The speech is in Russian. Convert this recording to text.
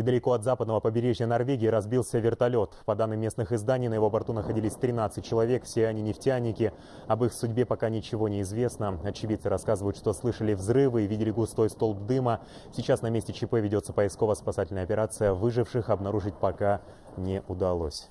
Недалеко от западного побережья Норвегии разбился вертолет. По данным местных изданий, на его борту находились 13 человек, все они нефтяники. Об их судьбе пока ничего не известно. Очевидцы рассказывают, что слышали взрывы и видели густой столб дыма. Сейчас на месте ЧП ведется поисково-спасательная операция. Выживших обнаружить пока не удалось.